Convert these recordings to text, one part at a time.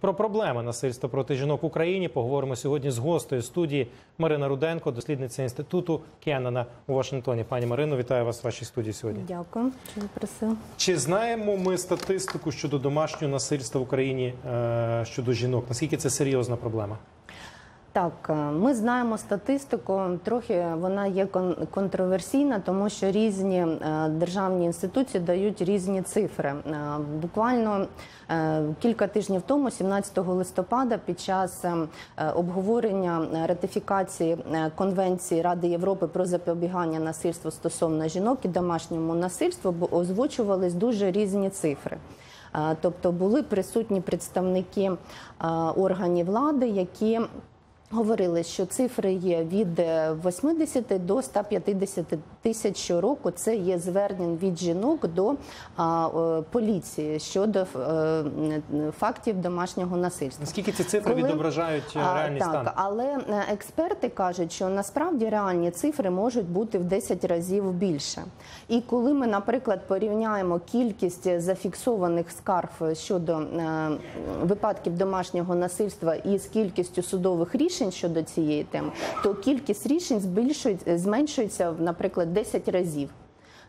Про проблеми насильства проти жінок в Україні поговоримо сьогодні з гостею студії Марина Руденко, дослідниця інституту Кеннана у Вашингтоні. Пані Марино, вітаю вас в вашій студії сьогодні. Дякую, що запросив. Чи знаємо ми статистику щодо домашнього насильства в Україні е, щодо жінок? Наскільки це серйозна проблема? Так, е, ми знаємо статистику. Трохи вона є контроверсійна, тому що різні е, державні інституції дають різні цифри. Е, Буквально кілька тижнів тому, 17 листопада, під час обговорення ратифікації Конвенції Ради Європи про запобігання насильству стосовно жінок і домашньому насильству, озвучувались дуже різні цифри. Тобто були присутні представники органів влади, які говорили, що цифри є від е, 80 до 150 тисяч щороку. Це є звернень від жінок до а, е, поліції щодо е, фактів домашнього насильства. Наскільки ці цифри Коли- відображають е, А, реальний так, стан? але е, експерти кажуть, що насправді реальні цифри можуть бути в 10 разів більше. І коли ми, наприклад, порівняємо кількість зафіксованих скарг щодо е, випадків домашнього насильства із кількістю судових рішень щодо цієї теми, то кількість рішень збільшується, зменшується, наприклад, 10 разів.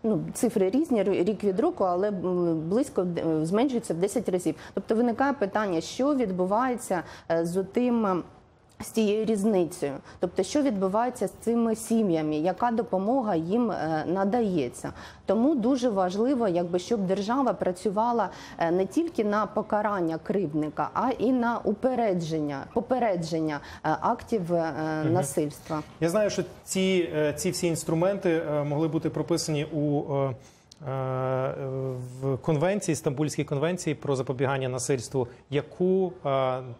Ну, цифри різні рік від року, але близько е, зменшується в 10 разів. Тобто виникає питання, що відбувається е, з тим. З тією різницею, тобто, що відбувається з цими сім'ями, яка допомога їм е, надається. Тому дуже важливо, якби щоб держава працювала е, не тільки на покарання кривдника, а і на упередження, попередження е, актів насильства. Я знаю, що ці, ці всі інструменти могли бути прописані у в конвенції, Стамбульській конвенції про запобігання насильству, яку е,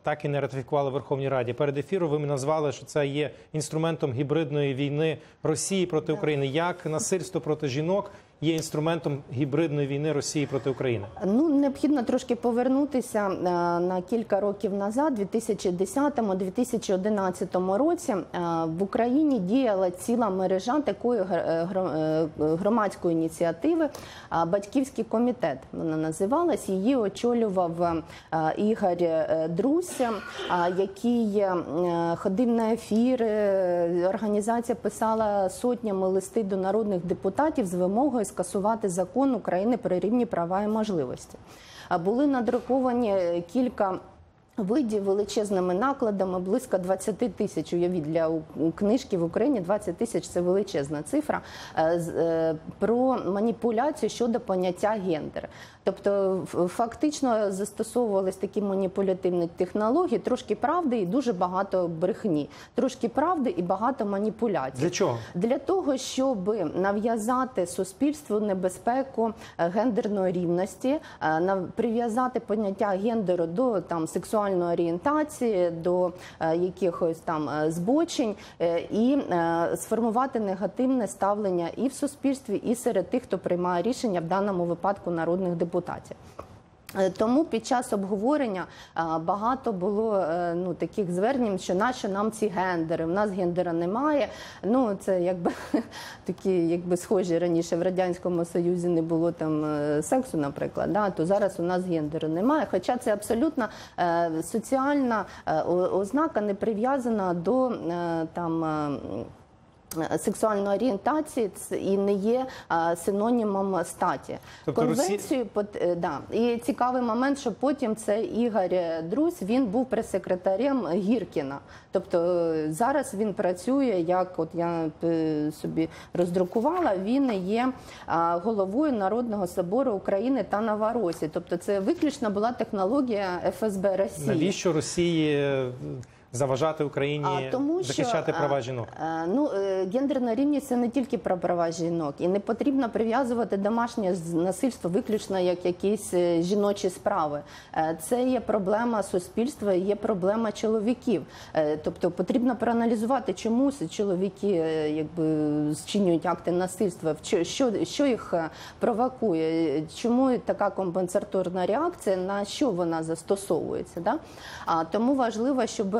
так і не ратифікували в Верховній Раді. Перед ефіром ви назвали, що це є інструментом гібридної війни Росії проти України. Як насильство проти жінок є інструментом гібридної війни Росії проти України? Ну, необхідно трошки повернутися е, на кілька років назад, 2010-2011 році. Е, В Україні діяла ціла мережа такої е, гро- громадської ініціативи Батьківський комітет. Вона називалась. Її очолював Ігор Друсь, е, який ходив на ефіри. Організація писала сотнями листи до народних депутатів з вимогою скасувати закон України про рівні права і можливості. Були надруковані кілька. Видів величезними накладами близько 20 тисяч. Уявіть для книжки в Україні 20 тисяч це величезна цифра е, е, про маніпуляцію щодо поняття гендер. Тобто, фактично застосовувались такі маніпулятивні технології, трошки правди і дуже багато брехні, трошки правди і багато маніпуляцій. Для чого? Для того, щоб нав'язати суспільству небезпеку е, гендерної рівності, прив'язати поняття гендеру до там сексуальної орієнтації, до е, якихось там е, збочень, е, і сформувати негативне ставлення і в суспільстві, і серед тих, хто приймає рішення в даному випадку народних депутатів. Е, Тому під час обговорення багато було е, ну таких звернень, що нащо нам ці гендери? В нас гендера немає. Ну це якби такі, якби схожі раніше в радянському союзі не було там е, сексу, наприклад. Да, то зараз у нас гендеру немає. Хоча це абсолютно е, соціальна е, ознака, не прив'язана до е, там. Е, Сексуальної орієнтації і не є синонімом статі. Тобто Конвенцію пот- е, да. І цікавий момент, що потім це Ігор Друсь, він був прес-секретарем Гіркіна. Тобто е, зараз він працює, як от я е, собі роздрукувала, він є головою Народного собору України та Новоросії. Тобто це виключно була технологія ФСБ Росії. Навіщо Росії е, заважати Україні А, тому що, захищати права а, жінок? е, Ну, е, гендерна рівність це не тільки про права жінок, і не потрібно прив'язувати домашнє насильство виключно як якісь е, жіночі справи. Е, Це є проблема суспільства, є проблема чоловіків. Тобто потрібно проаналізувати, чому чоловіки якби зчинюють акти насильства, що, що їх провокує, чому така компенсаторна реакція, на що вона застосовується. Да? А тому важливо, щоб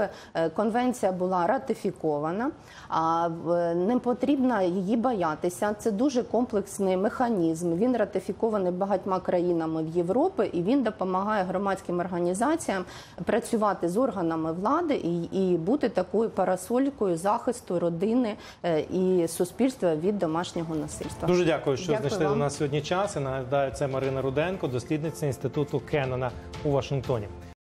конвенція була ратифікована, а не потрібно її боятися. Це дуже комплексний механізм. Він ратифікований багатьма країнами в Європі, і він допомагає громадським організаціям працювати з органами влади і, і бути такою парасолькою захисту родини е, і суспільства від домашнього насильства. Дуже дякую, що Дякую знайшли вам. до нас сьогодні час. І нагадаю, це Марина Руденко, дослідниця інституту Кеннона у Вашингтоні.